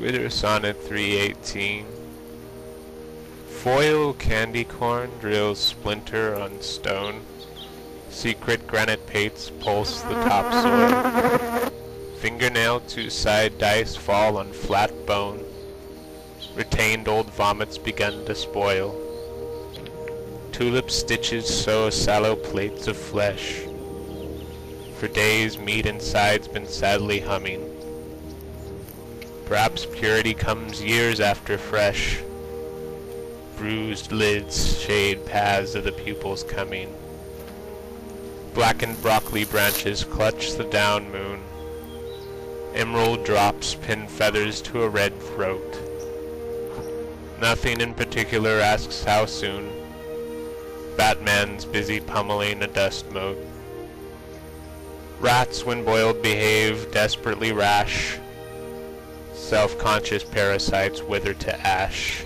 Twitter Sonnet 318 Foil candy corn drills splinter on stone. Secret granite pates pulse the topsoil. Fingernail to side dice fall on flat bone. Retained old vomits begun to spoil. Tulip stitches sew sallow plates of flesh. For days meat inside's been sadly humming Perhaps purity comes years after fresh. Bruised lids shade paths of the pupil's coming. Blackened broccoli branches clutch the down moon. Emerald drops pin feathers to a red throat. Nothing in particular asks how soon. Batman's busy pummeling a dust mote. Rats when boiled behave desperately rash. Self-conscious parasites wither to ash.